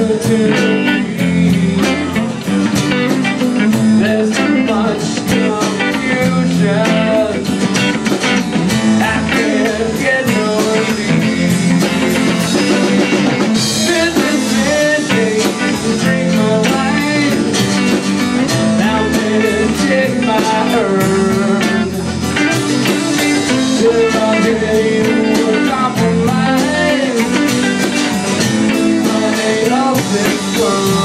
opportunity world